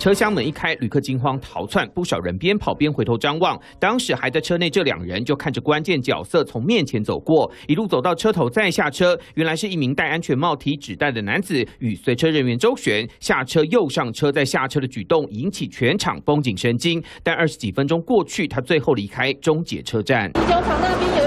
车厢门一开，旅客惊慌逃窜，不少人边跑边回头张望。当时还在车内这两人就看着关键角色从面前走过，一路走到车头再下车，原来是一名戴安全帽、提纸袋的男子与随车人员周旋，下车又上车再下车的举动引起全场绷紧神经。但二十几分钟过去，他最后离开终结车站。酒厂那边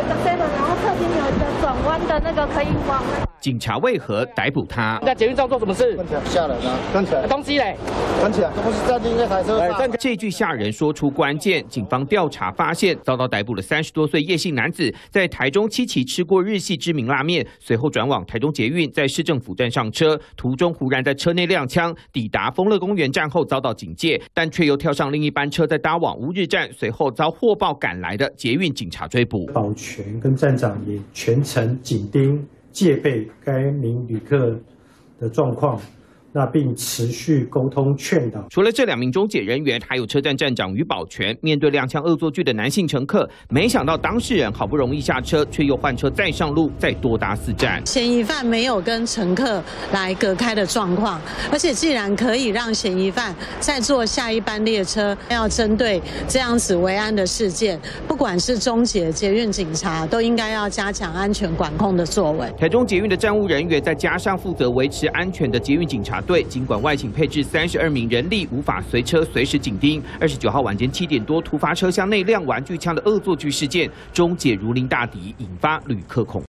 一个转弯的那个可以往。警察为何逮捕他？在捷运站做什么事？吓人啊！站起来！东西嘞？站起来！这不是站进那台车上？这句吓人说出关键。警方调查发现，遭到逮捕的三十多岁叶姓男子，在台中七期吃过日系知名拉面，随后转往台中捷运，在市政府站上车，途中忽然在车内亮枪，抵达丰乐公园站后遭到警戒，但却又跳上另一班车，再搭往乌日站，随后遭获报赶来的捷运警察追捕。保全跟站长也全程紧盯。戒备该名旅客的状况。那并持续沟通劝导。除了这两名中介人员，还有车站站长于保全。面对踉跄恶作剧的男性乘客，没想到当事人好不容易下车，却又换车再上路，再多搭四站。嫌疑犯没有跟乘客来隔开的状况，而且既然可以让嫌疑犯再坐下一班列车，要针对这样子维安的事件，不管是中捷、捷运警察，都应该要加强安全管控的作为。台中捷运的站务人员，再加上负责维持安全的捷运警察。队尽管外勤配置三十二名人力，无法随车随时紧盯。二十九号晚间七点多，突发车厢内亮玩具枪的恶作剧事件，终结如临大敌，引发旅客恐。